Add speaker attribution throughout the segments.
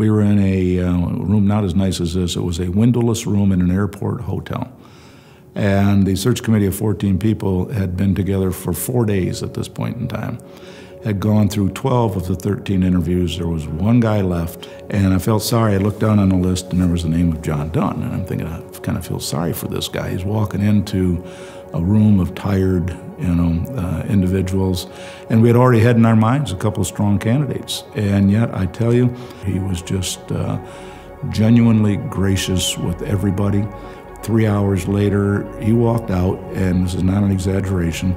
Speaker 1: We were in a uh, room not as nice as this. It was a windowless room in an airport hotel. And the search committee of 14 people had been together for four days at this point in time. Had gone through 12 of the 13 interviews. There was one guy left, and I felt sorry. I looked down on the list, and there was the name of John Dunn. And I'm thinking, I kind of feel sorry for this guy. He's walking into a room of tired, you know, uh, individuals, and we had already had in our minds a couple of strong candidates. And yet, I tell you, he was just uh, genuinely gracious with everybody. Three hours later, he walked out, and this is not an exaggeration.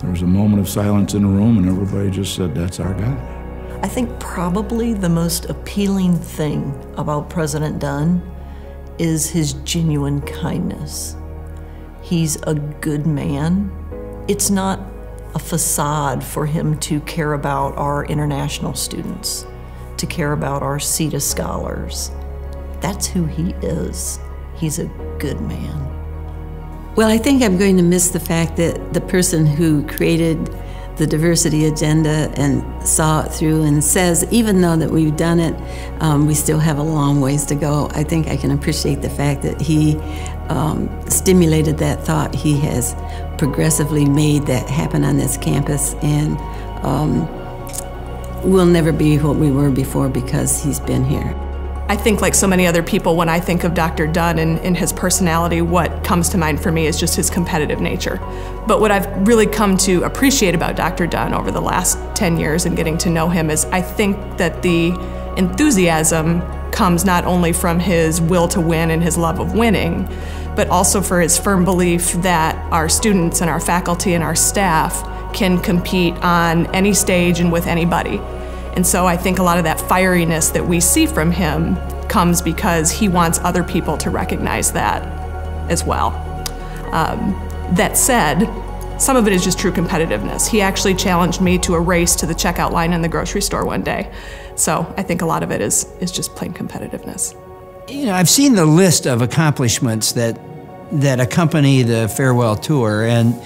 Speaker 1: There was a moment of silence in the room, and everybody just said, That's our guy.
Speaker 2: I think probably the most appealing thing about President Dunn is his genuine kindness. He's a good man. It's not a facade for him to care about our international students, to care about our Seita scholars. That's who he is. He's a good man.
Speaker 3: Well, I think I'm going to miss the fact that the person who created the diversity agenda and saw it through and says, even though that we've done it, um, we still have a long ways to go. I think I can appreciate the fact that he um, stimulated that thought. He has progressively made that happen on this campus, and um, we'll never be what we were before because he's been here.
Speaker 4: I think, like so many other people, when I think of Dr. Dunn and, and, his personality, what comes to mind for me is just his competitive nature. But what I've really come to appreciate about Dr. Dunn over the last 10 years and getting to know him is I think that the enthusiasm comes not only from his will to win and his love of winning, but also for his firm belief that our students and our faculty and our staff can compete on any stage and with anybody. And so I think a lot of that fieriness that we see from him comes because he wants other people to recognize that as well. Um, that said, some of it is just true competitiveness. He actually challenged me to a race to the checkout line in the grocery store one day. So I think a lot of it is, is just plain competitiveness.
Speaker 5: You know, I've seen the list of accomplishments that that accompany the farewell tour, and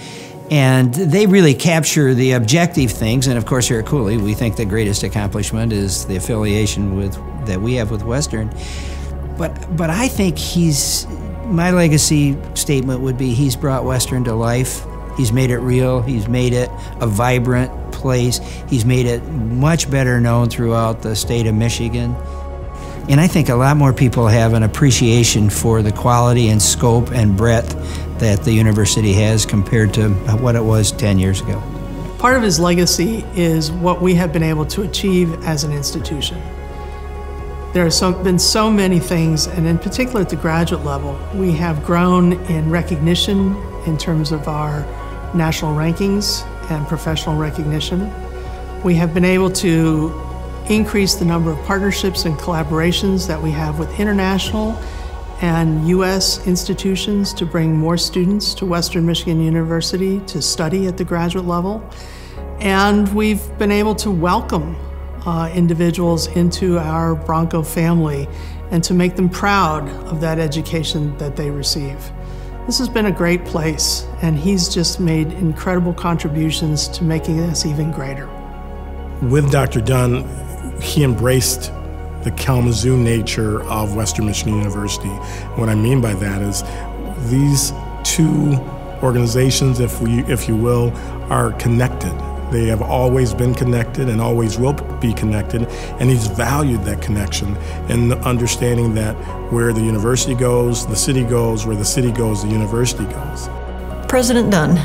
Speaker 5: and they really capture the objective things. And of course, here at Cooley, we think the greatest accomplishment is the affiliation with that we have with Western. But but I think he's my legacy statement would be he's brought Western to life. He's made it real. He's made it a vibrant place. He's made it much better known throughout the state of Michigan. And I think a lot more people have an appreciation for the quality and scope and breadth that the university has compared to what it was 10 years ago.
Speaker 6: Part of his legacy is what we have been able to achieve as an institution. There have so, been so many things, and in particular at the graduate level, we have grown in recognition in terms of our national rankings and professional recognition. We have been able to increase the number of partnerships and collaborations that we have with international and U.S. institutions to bring more students to Western Michigan University to study at the graduate level. And we've been able to welcome uh, individuals into our Bronco family and to make them proud of that education that they receive. This has been a great place, and he's just made incredible contributions to making us even greater.
Speaker 7: With Dr. Dunn, he embraced the Kalamazoo nature of Western Michigan University. What I mean by that is these two organizations, if, we, if you will, are connected. They have always been connected and always will be connected, and he's valued that connection and understanding that where the university goes, the city goes, where the city goes, the university goes.
Speaker 2: President Dunn,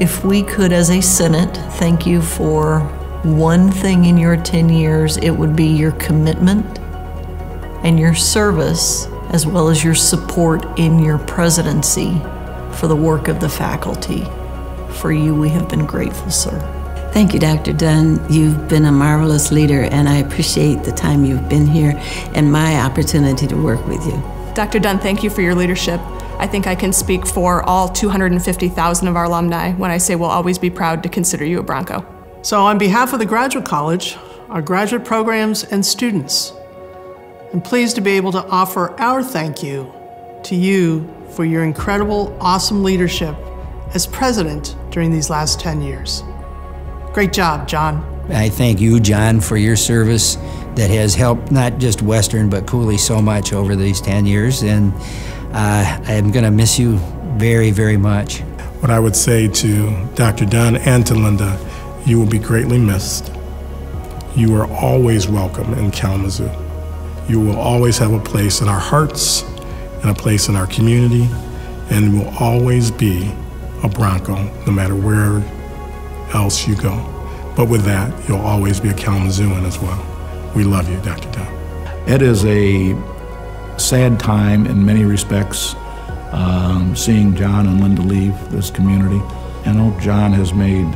Speaker 2: if we could, as a Senate, thank you for one thing in your 10 years, it would be your commitment and your service, as well as your support in your presidency for the work of the faculty. For you, we have been grateful, sir.
Speaker 3: Thank you, Dr. Dunn. You've been a marvelous leader, and I appreciate the time you've been here and my opportunity to work with you.
Speaker 4: Dr. Dunn, thank you for your leadership. I think I can speak for all 250,000 of our alumni when I say we'll always be proud to consider you a Bronco.
Speaker 6: So, on behalf of the Graduate College, our graduate programs, and students, I'm pleased to be able to offer our thank you to you for your incredible, awesome leadership as president during these last 10 years. Great job, John.
Speaker 5: I thank you, John, for your service that has helped not just Western but Cooley so much over these 10 years. And uh, I'm going to miss you very, very much.
Speaker 7: What I would say to Dr. Dunn and to Linda, you will be greatly missed. You are always welcome in Kalamazoo. You will always have a place in our hearts and a place in our community, and will always be a Bronco no matter where else you go. But with that, you'll always be a Kalamazooan as well. We love you, Dr. Dunn.
Speaker 1: It is a sad time in many respects, um, seeing John and Linda leave this community. I know John has made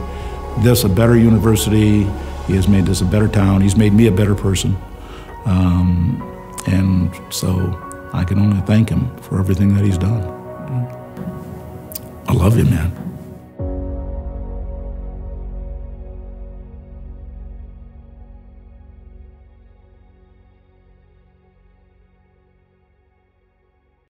Speaker 1: this a better university. He has made this a better town. He's made me a better person. Um, and so I can only thank him for everything that he's done. I love you, man.